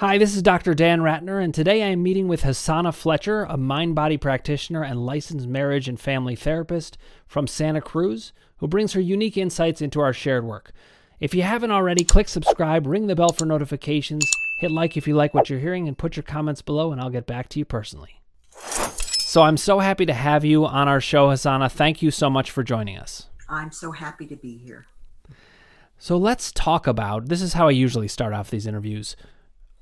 Hi, this is Dr. Dan Ratner, and today I am meeting with Hasanna Fletcher, a mind body practitioner and licensed marriage and family therapist from Santa Cruz, who brings her unique insights into our shared work. If you haven't already, click subscribe, ring the bell for notifications, hit like if you like what you're hearing, and put your comments below, and I'll get back to you personally. So I'm so happy to have you on our show, Hasanna. Thank you so much for joining us. I'm so happy to be here. So let's talk about this is how I usually start off these interviews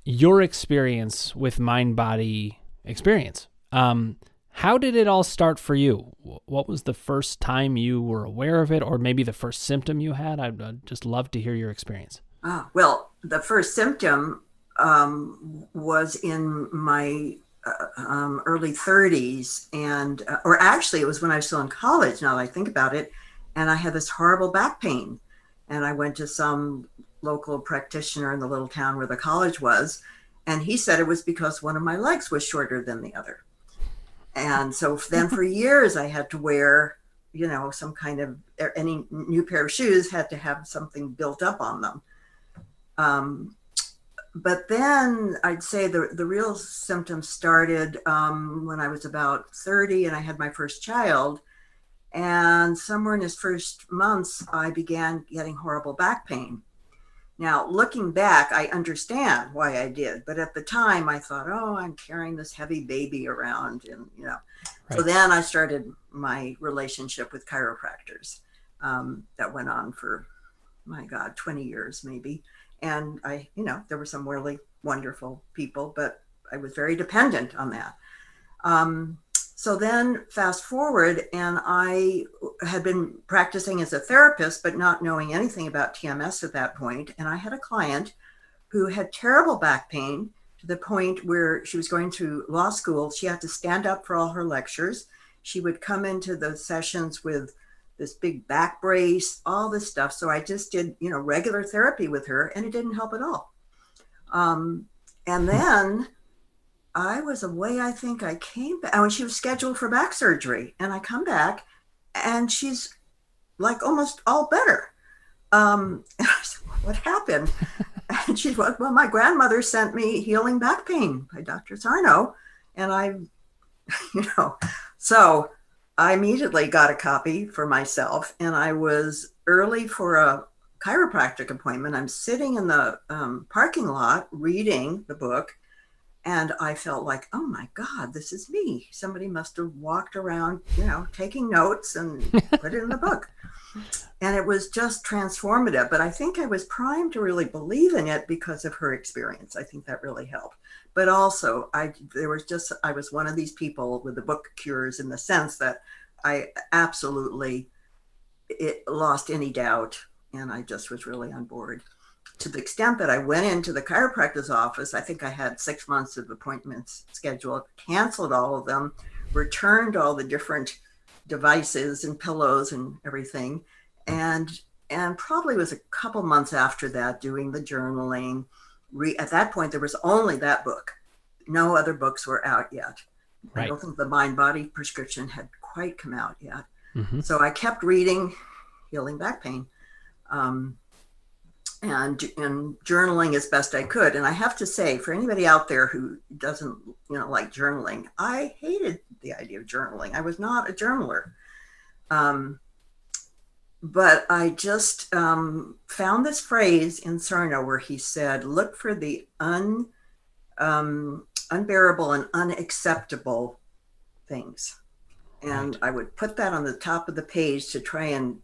your experience with mind body experience. Um, how did it all start for you? What was the first time you were aware of it, or maybe the first symptom you had? I'd, I'd just love to hear your experience. Ah, well, the first symptom um, was in my uh, um, early 30s, and uh, or actually, it was when I was still in college. Now that I think about it, and I had this horrible back pain, and I went to some local practitioner in the little town where the college was. And he said it was because one of my legs was shorter than the other. And so then for years, I had to wear, you know, some kind of any new pair of shoes had to have something built up on them. Um, but then I'd say the, the real symptoms started um, when I was about 30 and I had my first child. And somewhere in his first months, I began getting horrible back pain. Now, looking back, I understand why I did, but at the time I thought, oh, I'm carrying this heavy baby around. And, you know, right. so then I started my relationship with chiropractors um, that went on for, my God, 20 years maybe. And I, you know, there were some really wonderful people, but I was very dependent on that. Um, so then, fast forward, and I had been practicing as a therapist, but not knowing anything about TMS at that point. And I had a client who had terrible back pain to the point where she was going to law school. She had to stand up for all her lectures. She would come into the sessions with this big back brace, all this stuff. So I just did, you know, regular therapy with her, and it didn't help at all. Um, and then I was away. I think I came back when she was scheduled for back surgery, and I come back, and she's like almost all better. Um, and I said, "What happened?" and she said, "Well, my grandmother sent me Healing Back Pain by Dr. Sarno, and I, you know, so I immediately got a copy for myself, and I was early for a chiropractic appointment. I'm sitting in the um, parking lot reading the book and I felt like, oh my God, this is me. Somebody must have walked around, you know, taking notes and put it in the book. And it was just transformative. But I think I was primed to really believe in it because of her experience. I think that really helped. But also, I there was just I was one of these people with the book cures in the sense that I absolutely it lost any doubt, and I just was really on board to the extent that I went into the chiropractor's office, I think I had six months of appointments scheduled, canceled all of them, returned all the different devices and pillows and everything, and and probably was a couple months after that doing the journaling. Re, at that point, there was only that book. No other books were out yet. Right. I don't think the mind body prescription had quite come out yet. Mm-hmm. So I kept reading Healing Back Pain. Um, and and journaling as best I could. And I have to say, for anybody out there who doesn't, you know, like journaling, I hated the idea of journaling. I was not a journaler. Um, but I just um, found this phrase in Sarno where he said, "Look for the un, um, unbearable and unacceptable things," and right. I would put that on the top of the page to try and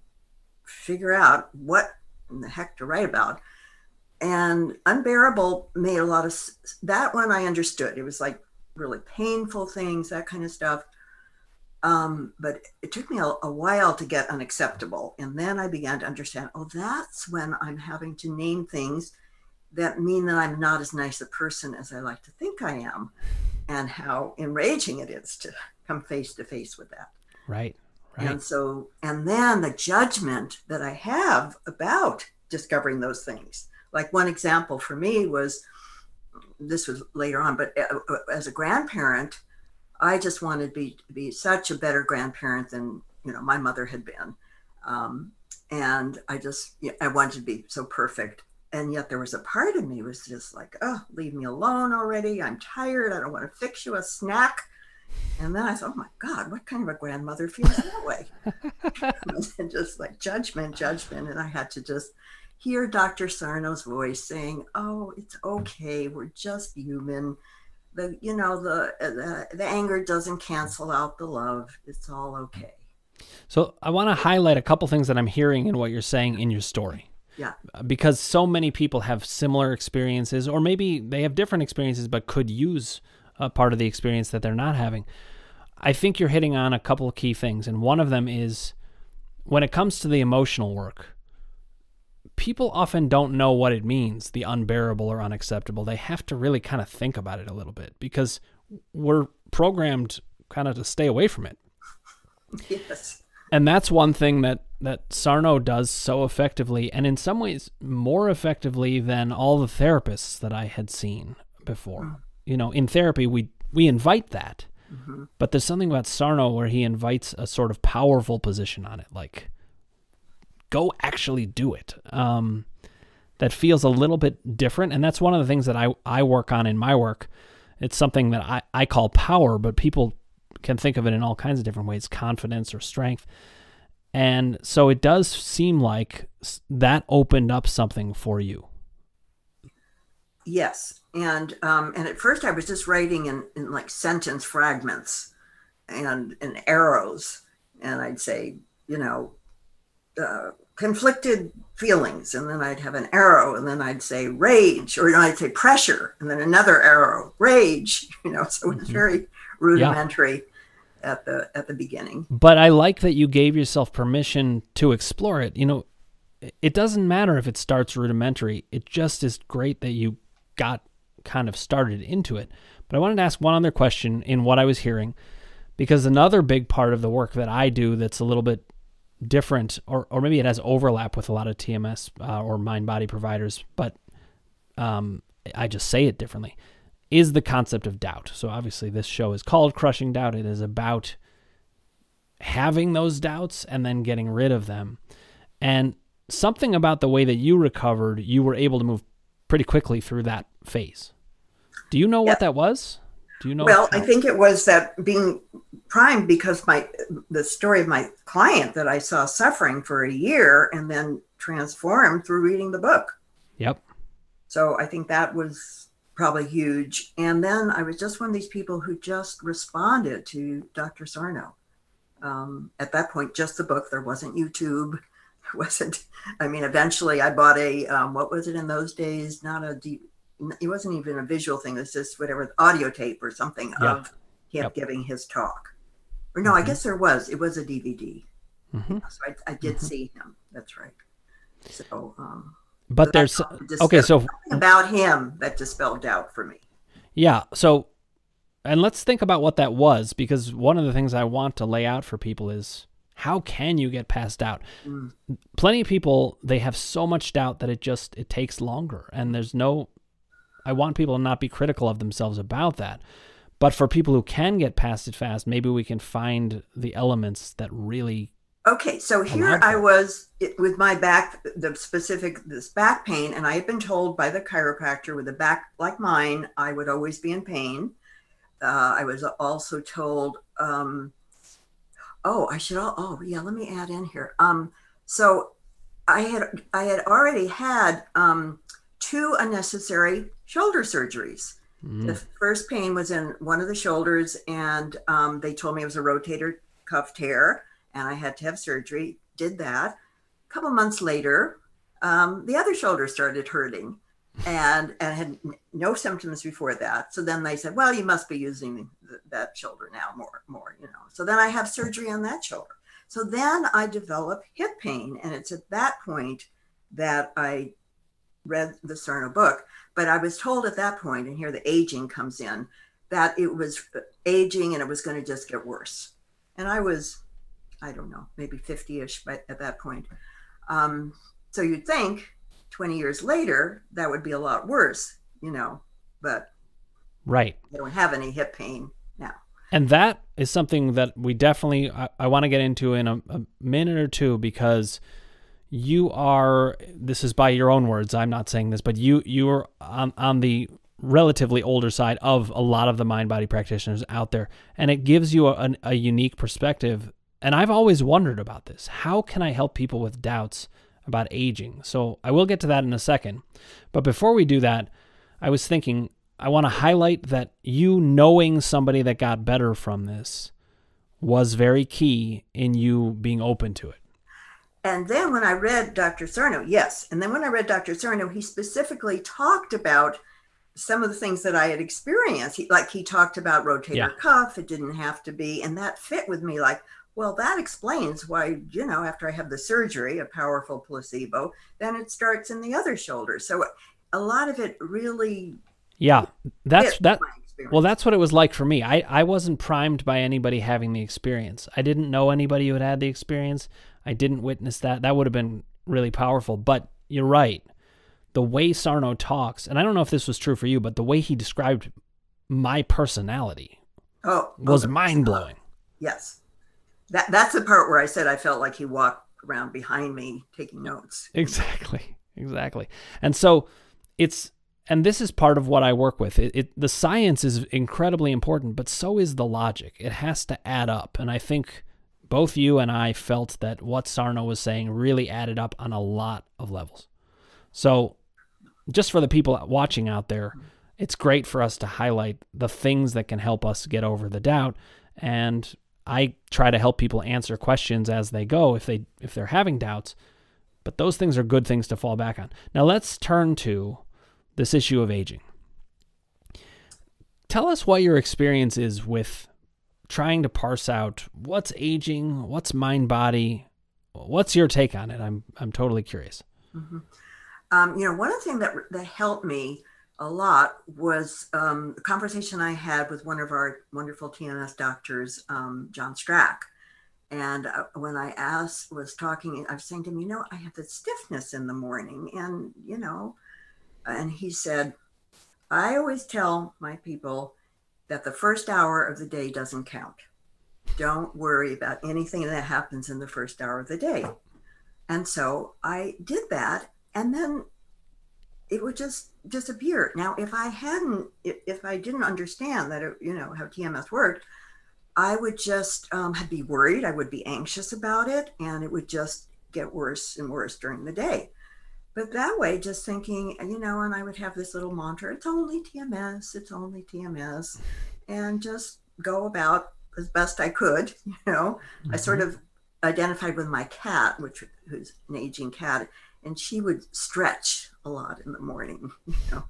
figure out what the heck to write about. And Unbearable made a lot of that one I understood. It was like really painful things, that kind of stuff. Um, but it took me a, a, while to get unacceptable. And then I began to understand oh, that's when I'm having to name things that mean that I'm not as nice a person as I like to think I am, and how enraging it is to come face to face with that. Right. Right. And so, and then the judgment that I have about discovering those things. Like one example for me was this was later on, but uh, uh, as a grandparent, I just wanted to be, be such a better grandparent than you know my mother had been, um, and I just I wanted to be so perfect. and yet there was a part of me was just like, oh, leave me alone already. I'm tired. I don't want to fix you a snack. And then I thought, oh my God, what kind of a grandmother feels that way? and just like judgment, judgment. And I had to just hear Dr. Sarno's voice saying, oh, it's okay. We're just human. The, you know, the, the, the anger doesn't cancel out the love. It's all okay. So I want to highlight a couple things that I'm hearing in what you're saying in your story. Yeah. Uh, because so many people have similar experiences, or maybe they have different experiences, but could use a part of the experience that they're not having. I think you're hitting on a couple of key things, and one of them is when it comes to the emotional work, people often don't know what it means, the unbearable or unacceptable. They have to really kind of think about it a little bit because we're programmed kind of to stay away from it. Yes. And that's one thing that that Sarno does so effectively and in some ways more effectively than all the therapists that I had seen before. Mm. You know, in therapy we we invite that. Mm-hmm. But there's something about Sarno where he invites a sort of powerful position on it like go actually do it. Um, that feels a little bit different and that's one of the things that I I work on in my work. It's something that I I call power, but people can think of it in all kinds of different ways confidence or strength. And so it does seem like that opened up something for you. Yes. And um, and at first I was just writing in, in like sentence fragments and and arrows. And I'd say, you know, uh, conflicted feelings. And then I'd have an arrow and then I'd say rage, or you know, I'd say pressure, and then another arrow, rage, you know, so it was mm-hmm. very rudimentary. Yeah at the at the beginning. But I like that you gave yourself permission to explore it. You know, it doesn't matter if it starts rudimentary. It just is great that you got kind of started into it. But I wanted to ask one other question in what I was hearing because another big part of the work that I do that's a little bit different or or maybe it has overlap with a lot of TMS uh, or mind body providers, but um, I just say it differently is the concept of doubt. So obviously, this show is called Crushing Doubt. It is about having those doubts and then getting rid of them. And something about the way that you recovered, you were able to move pretty quickly through that phase. Do you know what that was? Do you know? Well, I think it was that being primed because my the story of my client that I saw suffering for a year and then transformed through reading the book. Yep. So I think that was probably huge. And then I was just one of these people who just responded to Dr. Sarno. Um, at that point, just the book. There wasn't YouTube. There wasn't. I mean, eventually, I bought a um, what was it in those days? Not a deep. It wasn't even a visual thing. It was just whatever audio tape or something yeah. of him yep. giving his talk. Or no, mm-hmm. I guess there was. It was a DVD. Mm-hmm. So I, I did mm-hmm. see him. That's right. So um, but there's okay so about him that dispelled doubt for me yeah so and let's think about what that was because one of the things i want to lay out for people is how can you get past doubt mm. plenty of people they have so much doubt that it just it takes longer and there's no i want people to not be critical of themselves about that but for people who can get past it fast maybe we can find the elements that really Okay, so here I, was with my back, the specific this back pain, and I had been told by the chiropractor with a back like mine, I would always be in pain. Uh, I was also told, um, oh, I should. All, oh, yeah. Let me add in here. Um, so I had I had already had um, two unnecessary shoulder surgeries. Mm. The first pain was in one of the shoulders, and um, they told me it was a rotator cuff tear and I had to have surgery. Did that. A couple months later, um, the other shoulder started hurting, and and had no symptoms before that. So then they said, "Well, you must be using th- that shoulder now more, more, you know." So then I have surgery on that shoulder. So then I develop hip pain, and it's at that point that I read the Sarno book. But I was told at that point, and here the aging comes in, that it was aging and it was going to just get worse. And I was I don't know, maybe 50 ish but at that point. Um, so you'd think 20 years later, that would be a lot worse, you know, but right. I don't have any hip pain now. And that is something that we definitely, I, I want to get into in a, a minute or two because you are this is by your own words i'm not saying this but you you're on, on the relatively older side of a lot of the mind body practitioners out there. And it gives you a, a unique perspective. And i've always wondered about this. How can i help people with doubts about aging? So i will get to that in a second. But before we do that i was thinking i want to highlight that you knowing somebody that got better from this was very key in you being open to it and then when I read Dr. Sarno, yes. And then when I read Dr. Sarno, he specifically talked about some of the things that I had experienced. He, like he talked about rotator yeah. cuff, it didn't have to be. And that fit with me like, well, that explains why, you know, after I have the surgery, a powerful placebo, then it starts in the other shoulder. So a lot of it really. Yeah, that's that. Well, that's what it was like for me. I, I wasn't primed by anybody having the experience. I didn't know anybody who had had the experience. I didn't witness that. That would have been really powerful. But you're right. The way Sarno talks, and I don't know if this was true for you, but the way he described my personality oh, was mind blowing. Yes. That that's the part where I said I felt like he walked around behind me taking notes. Exactly. Exactly. And so it's and this is part of what I work with. It, it, the science is incredibly important, but so is the logic. It has to add up, and I think both you and I felt that what Sarno was saying really added up on a lot of levels. So, just for the people watching out there, it's great for us to highlight the things that can help us get over the doubt and I try to help people answer questions as they go if they if they're having doubts. But those things are good things to fall back on. Now let's turn to this issue of aging. Tell us what your experience is with trying to parse out what's aging, what's mind body. What's your take on it? I'm I'm totally curious. Mm-hmm. Um, you know, one of the things that that helped me a lot was um, conversation I had with one of our wonderful TMS doctors, um, John Stracks. And uh, when I asked, was talking, I was saying to him, you know, I have this stiffness in the morning, and you know, and he said, I always tell my people that the first hour of the day doesn't count. Don't worry about anything that happens in the first hour of the day. And so I did that. And then it would just disappear. Now, if I hadn't, if I didn't understand that, it, you know, how TMS worked, I would just um, be worried. I would be anxious about it, and it would just get worse and worse during the day. But that way, just thinking, you know, and I would have this little mantra it's only TMS, it's only TMS, and just go about as best I could. You know, mm-hmm. I sort mm-hmm. of identified with my cat, which who's an aging cat, and she would stretch a lot in the morning. You know,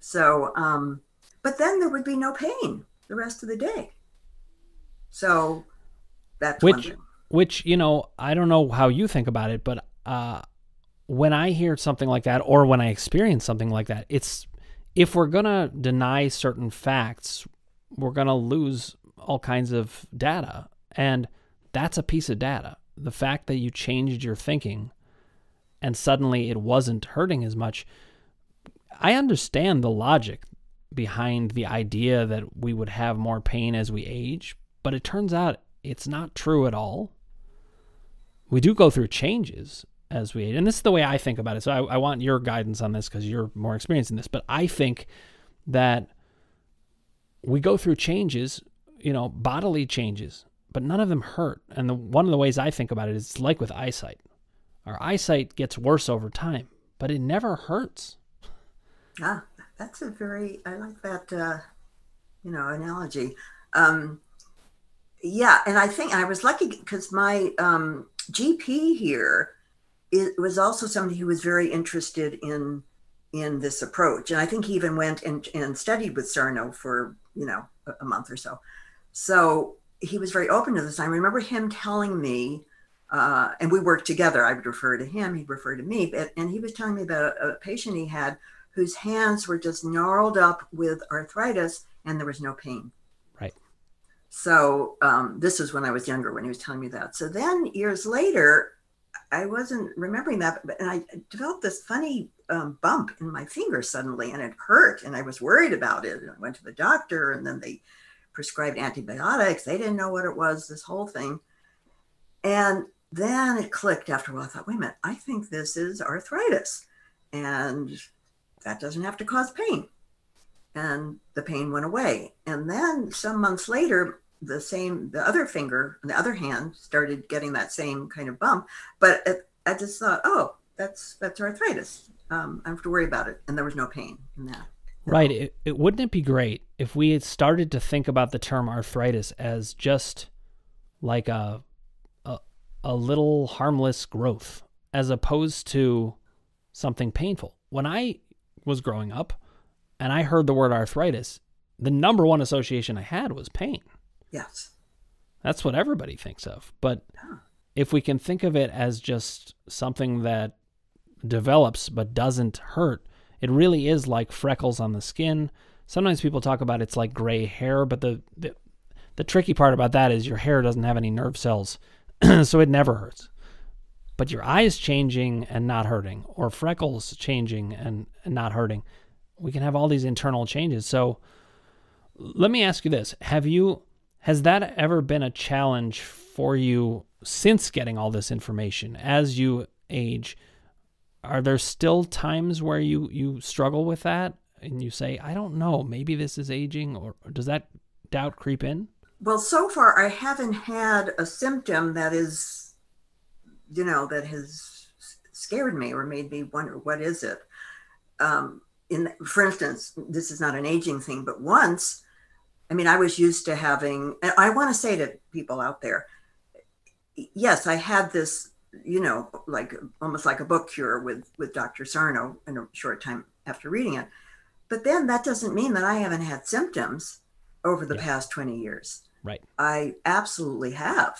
so um, but then there would be no pain the rest of the day. So that's which which you know I don't know how you think about it, but uh, when I hear something like that or when I experience something like that, it's if we're going to deny certain facts, we're going to lose all kinds of data. And that's a piece of data. The fact that you changed your thinking and suddenly it wasn't hurting as much. I understand the logic behind the idea that we would have more pain as we age, but it turns out it's not true at all. We do go through changes, as we age. And this is the way I think about it. So I, I want your guidance on this because you're more experienced in this. But I think that we go through changes, you know, bodily changes, but none of them hurt. And the, one of the ways I think about it is like with eyesight. Our eyesight gets worse over time, but it never hurts. Ah, that's a very, I like that, uh, you know, analogy. Um, yeah. And I think I was lucky because my um, GP here it was also somebody who was very interested in in this approach. And i think he even went and, and studied with sarno for you know a, a month or so. So he was very open to this. I remember him telling me uh, and we worked together. I would refer to him he'd refer to me but, and he was telling me about a, a patient he had whose hands were just gnarled up with arthritis and there was no pain. Right. So um, this was when i was younger when he was telling me that. So then years later I wasn't remembering that, but and I developed this funny um, bump in my finger suddenly, and it hurt, and I was worried about it. And I went to the doctor, and then they prescribed antibiotics. They didn't know what it was. This whole thing, and then it clicked after a while. I thought, wait a minute, I think this is arthritis. And that doesn't have to cause pain. And the pain went away. And then some months later, the same, the other finger, the other hand started getting that same kind of bump. But it, I just thought, oh, that's that's arthritis. Um, I have to worry about it. And there was no pain in that. Right. It, it wouldn't it be great if we had started to think about the term arthritis as just like a a, a little harmless growth as opposed to something painful. When I was growing up and I heard the word arthritis, the number one association I had was pain. Yes. That's what everybody thinks of. But yeah. if we can think of it as just something that develops but doesn't hurt, it really is like freckles on the skin. Sometimes people talk about it's like gray hair, but the, the the tricky part about that is your hair doesn't have any nerve cells, so it never hurts. But your eyes changing and not hurting, or freckles changing and, and not hurting, we can have all these internal changes. So let me ask you this: Have you has that ever been a challenge for you since getting all this information as you age? Are there still times where you you struggle with that and you say, I don't know, maybe this is aging, or does that doubt creep in? Well, so far I haven't had a symptom that is, you know, that has scared me or made me wonder what is it. Um, in for instance, this is not an aging thing, but once, I mean, I was used to having. I want to say to people out there, yes, I had this, you know, like almost like a book cure with with Dr. Sarno in a short time after reading it. But then that doesn't mean that I haven't had symptoms over the yeah. past 20 years. Right. I absolutely have.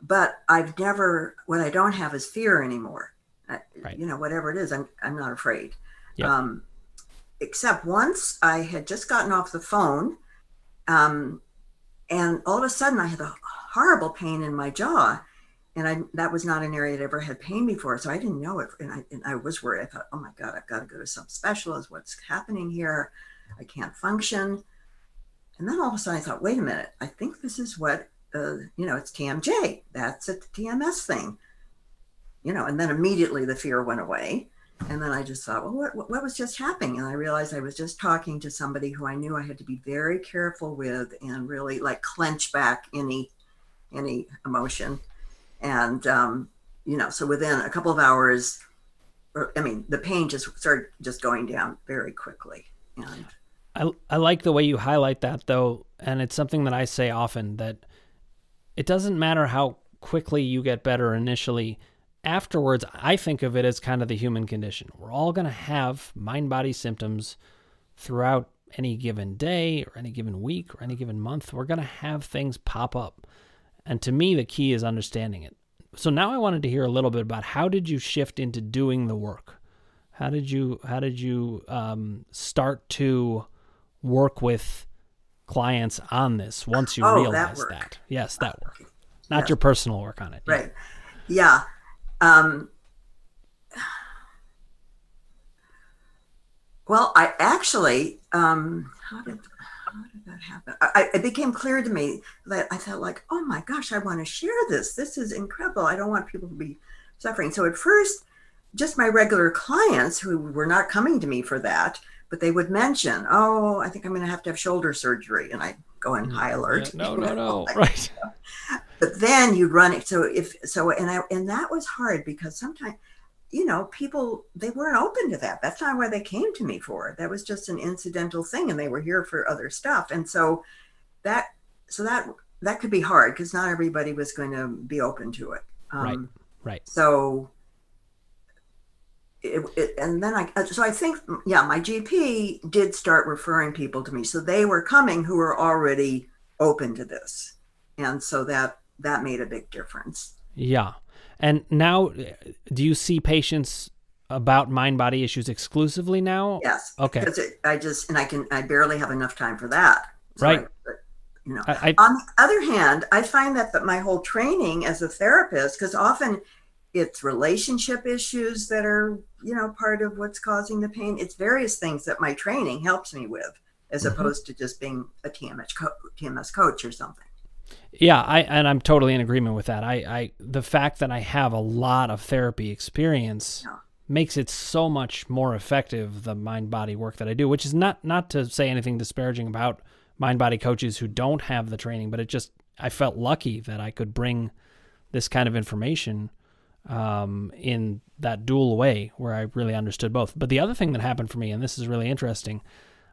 But I've never, what I don't have is fear anymore. Right. You know, whatever it is, I'm, I'm not afraid. Yep. Um, except once I had just gotten off the phone um, and all of a sudden I had a horrible pain in my jaw. And I, that was not an area that ever had pain before. So I didn't know it. And I, and I was worried. I thought, oh my God, I've got to go to some specialist. What's happening here? I can't function. And then all of a sudden I thought, wait a minute, I think this is what, uh, you know, it's TMJ. That's a TMS thing. You know, and then immediately the fear went away. And then I just thought, well, what, what was just happening? And I realized I was just talking to somebody who I knew I had to be very careful with and really like clench back any any emotion. And um, you know, so within a couple of hours, or, I mean, the pain just started just going down very quickly. And I I like the way you highlight that though, and it's something that I say often that it doesn't matter how quickly you get better initially. Afterwards, I think of it as kind of the human condition. We're all going to have mind body symptoms throughout any given day or any given week or any given month. We're going to have things pop up. And to me, the key is understanding it. So now I wanted to hear a little bit about how did you shift into doing the work? How did you how did you um, start to work with clients on this once you oh, realize that, that, Yes, that work. Not yes. your personal work on it. Right. Yeah. Um, well, I actually, um, how did how did that happen? I, it became clear to me that I felt like, oh my gosh, I want to share this. This is incredible. I don't want people to be suffering. So at first, just my regular clients who were not coming to me for that but they would mention, "Oh, I think I'm going to have to have shoulder surgery," and I go in high alert. Yeah, no, no, no, right. But then you run it. So if so, and I and that was hard because sometimes, you know, people they weren't open to that. That's not why they came to me for. That was just an incidental thing, and they were here for other stuff. And so that so that that could be hard because not everybody was going to be open to it. Um, right. Right. So it, it, and then I uh, so I think yeah my GP did start referring people to me. So they were coming who were already open to this. And so that that made a big difference. Yeah. And now do you see patients about mind body issues exclusively now? Yes. Okay. Because it, I just and I can I barely have enough time for that. So right. I, but, you know. I, on the other hand I find that that my whole training as a therapist because often it's relationship issues that are you know part of what's causing the pain it's various things that my training helps me with as mm-hmm. opposed to just being a tms, co- TMS coach or something Yeah, I and I'm totally in agreement with that. I, I the fact that I have a lot of therapy experience Yeah. makes it so much more effective the mind body work that I do, which is not not to say anything disparaging about mind body coaches who don't have the training, but it just I felt lucky that I could bring this kind of information um, in that dual way where I really understood both. But the other thing that happened for me, and this is really interesting,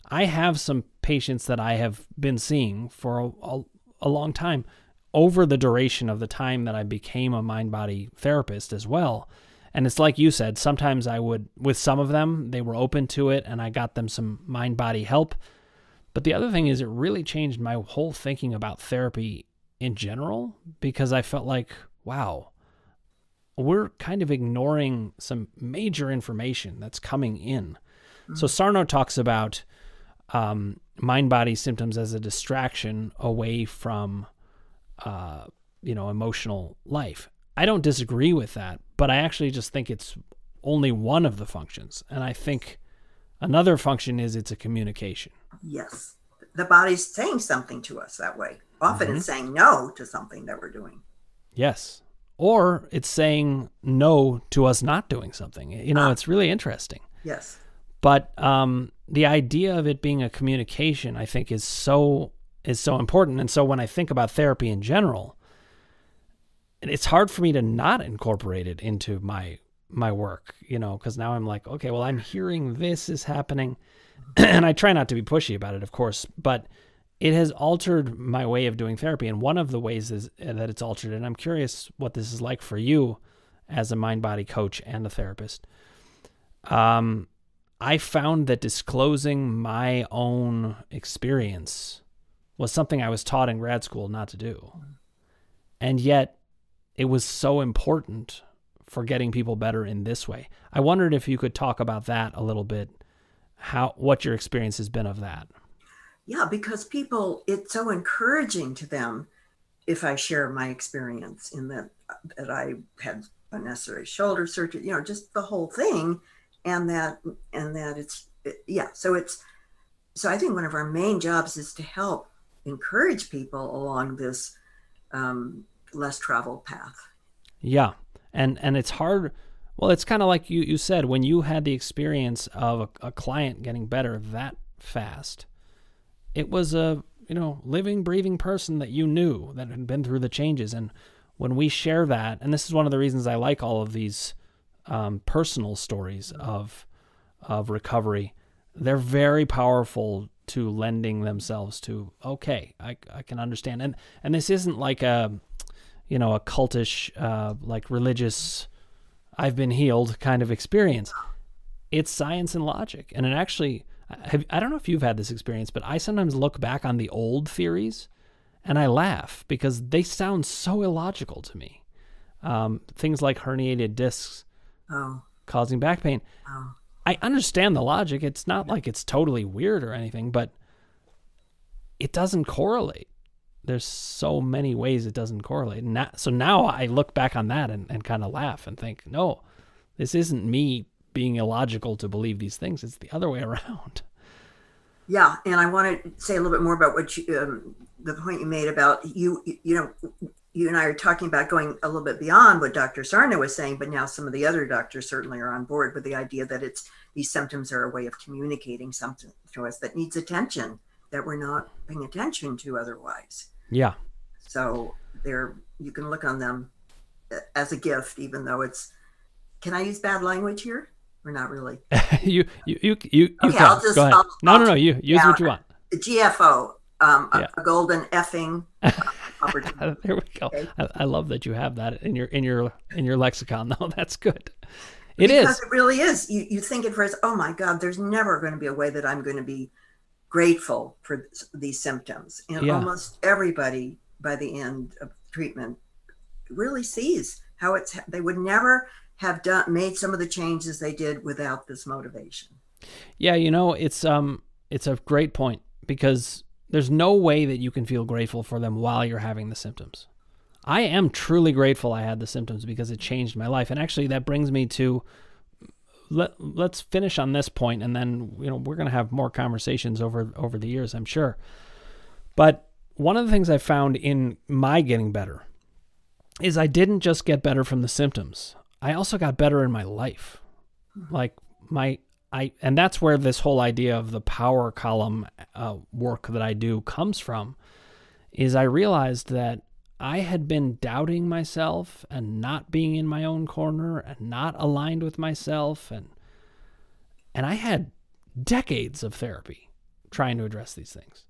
I have some patients that I have been seeing for a, a, a long time over the duration of the time that I became a mind body therapist as well. And it's like you said, sometimes I would, with some of them, they were open to it and I got them some mind body help. But the other thing is, it really changed my whole thinking about therapy in general because I felt like, wow, we're kind of ignoring some major information that's coming in. So Sarno talks about um, mind body symptoms as a distraction away from, uh, you know, emotional life. I don't disagree with that, but I actually just think it's only one of the functions. And I think another function is it's a communication. Yes. The body's saying something to us that way. Often it's saying no to something that we're doing. Yes. Or it's saying no to us not doing something. You know, it's really interesting. Yes. But um, the idea of it being a communication, I think, is so is so important. And so when I think about therapy in general, it's hard for me to not incorporate it into my my work. You know, because now I'm like, okay, well, I'm hearing this is happening, and I try not to be pushy about it, of course, but it has altered my way of doing therapy. And one of the ways is uh, that it's altered, and I'm curious what this is like for you as a mind body coach and a therapist. Um, I found that disclosing my own experience was something I was taught in grad school not to do. And yet it was so important for getting people better in this way. I wondered if you could talk about that a little bit, how what your experience has been of that. Yeah, because people, it's so encouraging to them if I share my experience in that that I had unnecessary shoulder surgery, you know, just the whole thing, and that and that it's yeah. So it's so I think one of our main jobs is to help encourage people along this um, less traveled path. Yeah. And and it's hard well, it's kind of like you you said when you had the experience of a, a client getting better that fast. It was a, you know, living breathing person that you knew that had been through the changes. And when we share that, and this is one of the reasons I like all of these um, personal stories of of recovery, they're very powerful to lending themselves to okay I, I can understand. And and this isn't like a you know a cultish uh, like religious i've been healed kind of experience. It's science and logic. And it actually have, i don't know if you've had this experience but i sometimes look back on the old theories and i laugh because they sound so illogical to me um, things like herniated discs Oh, causing back pain oh, I understand the logic. It's not like it's totally weird or anything, but it doesn't correlate. There's so many ways it doesn't correlate. And that, so now I look back on that and, and kind of laugh and think, no, this isn't me being illogical to believe these things. It's the other way around. yeah. And I want to say a little bit more about what you, um, the point you made about you. You know, you and I are talking about going a little bit beyond what Dr. Sarno was saying, but now some of the other doctors certainly are on board with the idea that it's these symptoms are a way of communicating something to us that needs attention that we're not paying attention to otherwise. Yeah. So they're you can look on them as a gift, even though it's. Can I use bad language here? Or not really? you, you, you, you, you Okay, can. I'll just- Go ahead. I'll- no, no, I'll- no. You use what you want. The GFO, um, a- Yeah. a, golden effing uh, opportunity. there we go. Okay. I, I love that you have that in your in your in your lexicon. though. that's good. It is. because it really is. You you think at first, oh my God, there's never going to be a way that I'm going to be grateful for th- these symptoms, and Yeah. almost everybody by the end of treatment really sees how it's. They would never have done made some of the changes they did without this motivation. Yeah, you know, it's um it's a great point because there's no way that you can feel grateful for them while you're having the symptoms. I am truly grateful I had the symptoms because it changed my life. And actually that brings me to let let's finish on this point and then you know we're going to have more conversations over over the years, I'm sure. But one of the things I found in my getting better is I didn't just get better from the symptoms. I also got better in my life. Like my I and that's where this whole idea of the power column uh, work that I do comes from is I realized that I had been doubting myself and not being in my own corner and not aligned with myself and and I had decades of therapy trying to address these things.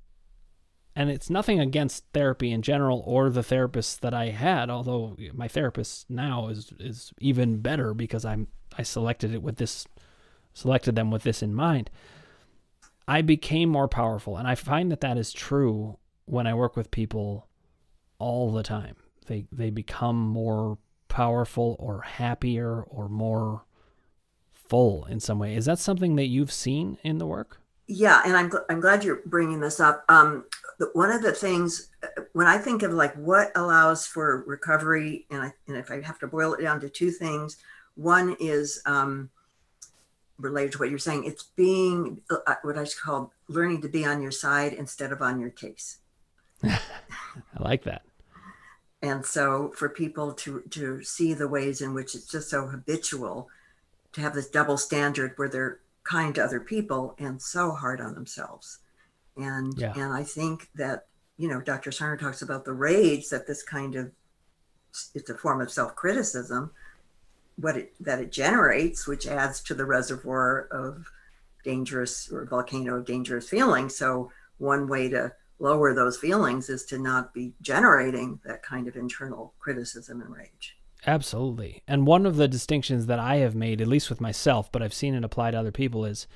And it's nothing against therapy in general or the therapists that I had, although my therapist now is is even better because I'm I selected it with this selected them with this in mind. I became more powerful and I find that that is true when I work with people all the time. They they become more powerful or happier or more full in some way. Is that something that you've seen in the work? Yeah, and I'm gl- I'm glad you're bringing this up. Um, one of the things uh, when I think of like what allows for recovery, and I, and if I have to boil it down to two things, one is um, related to what you're saying. It's being uh, what I call learning to be on your side instead of on your case. I like that. And so for people to to see the ways in which it's just so habitual to have this double standard where they're kind to other people and so hard on themselves. And Yeah. and I think that you know Dr. Sarno talks about the rage that this kind of it's a form of self-criticism what it that it generates which adds to the reservoir of dangerous or volcano of dangerous feelings so one way to lower those feelings is to not be generating that kind of internal criticism and rage Absolutely. And one of the distinctions that I have made, at least with myself, but I've seen it apply to other people, is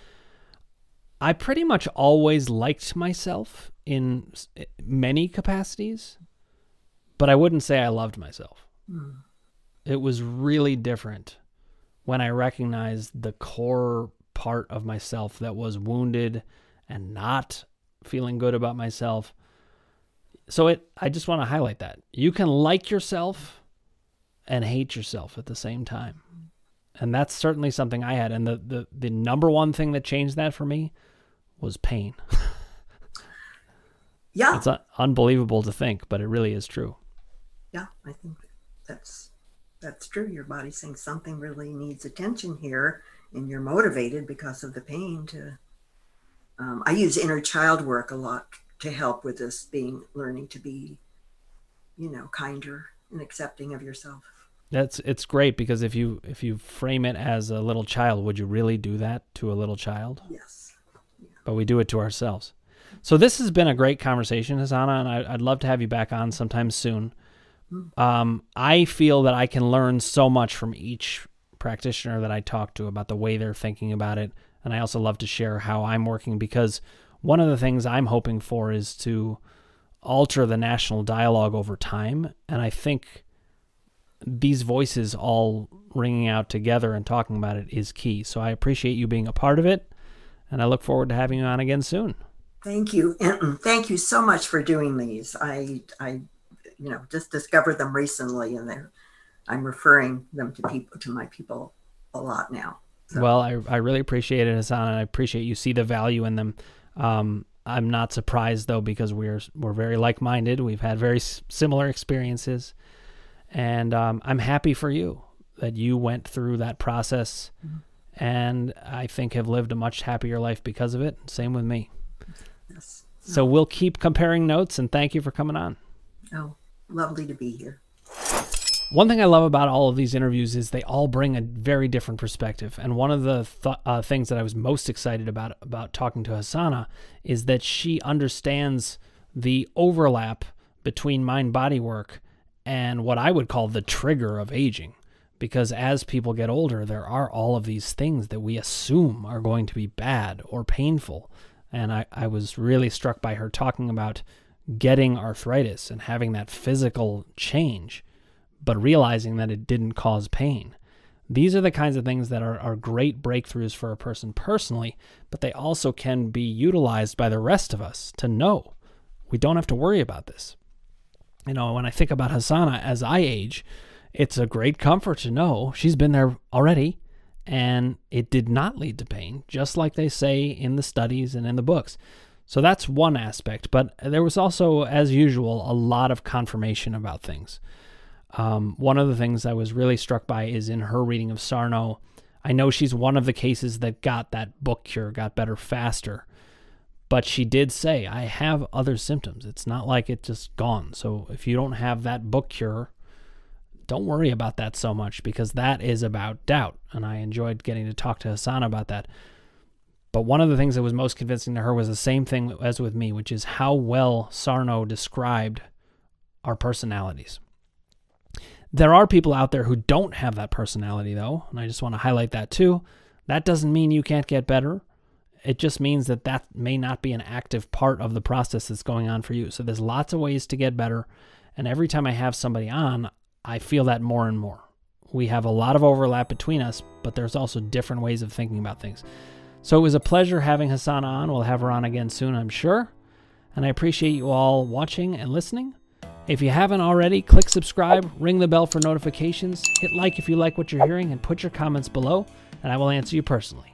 I pretty much always liked myself in many capacities, but I wouldn't say I loved myself. Hmm. It was really different when I recognized the core part of myself that was wounded and not feeling good about myself. So it I just want to highlight that. You can like yourself and hate yourself at the same time. And that's certainly something I had. And the, the, the number one thing that changed that for me was pain. yeah It's un- unbelievable to think, but it really is true. yeah i think that's that's true your body's saying something really needs attention here and you're motivated because of the pain to um, i use inner child work a lot to help with this being learning to be you know kinder and accepting of yourself That's it's great because if you if you frame it as a little child, would you really do that to a little child? yes But we do it to ourselves. So this has been a great conversation, Hasanna, and I, I'd love to have you back on sometime soon. Um, I feel that I can learn so much from each practitioner that I talk to about the way they're thinking about it, and I also love to share how I'm working because one of the things I'm hoping for is to alter the national dialogue over time, and I think these voices all ringing out together and talking about it is key. So I appreciate you being a part of it, and I look forward to having you on again soon. Thank you. And thank you so much for doing these. I, I, you know, just discovered them recently and they're, I'm referring them to people, to my people a lot now. So, Well, I, I really appreciate it, Hassan, and I appreciate you see the value in them. Um, I'm not surprised though because we're we're very like-minded. We've had very s- similar experiences, and um, I'm happy for you that you went through that process, and I think have lived a much happier life because of it. Same with me. yes. So we'll keep comparing notes, and thank you for coming on. Oh, lovely to be here. One thing I love about all of these interviews is they all bring a very different perspective. And one of the th- uh, things that I was most excited about about talking to Hasanna is that she understands the overlap between mind body work and what I would call the trigger of aging. Because as people get older, there are all of these things that we assume are going to be bad or painful. And I, I was really struck by her talking about getting arthritis and having that physical change but realizing that it didn't cause pain. These are the kinds of things that are, are great breakthroughs for a person personally, but they also can be utilized by the rest of us to know we don't have to worry about this. You know, when I think about Hasanna as I age, it's a great comfort to know she's been there already and it did not lead to pain, just like they say in the studies and in the books. So that's one aspect. But there was also, as usual, a lot of confirmation about things. Um, one of the things I was really struck by is in her reading of Sarno. I know she's one of the cases that got that book cure, got better faster. But she did say, I have other symptoms. It's not like it's just gone. So if you don't have that book cure, don't worry about that so much because that is about doubt. And I enjoyed getting to talk to Hasanna about that. But one of the things that was most convincing to her was the same thing as with me, which is how well Sarno described our personalities. There are people out there who don't have that personality, though, and I just want to highlight that too. That doesn't mean you can't get better. It just means that that may not be an active part of the process that's going on for you. So there's lots of ways to get better. And every time I have somebody on, I feel that more and more. We have a lot of overlap between us, but there's also different ways of thinking about things. So it was a pleasure having Hasanna on. We'll have her on again soon, I'm sure. And I appreciate you all watching and listening. If you haven't already, click subscribe, ring the bell for notifications, hit like if you like what you're hearing, and put your comments below, and I will answer you personally.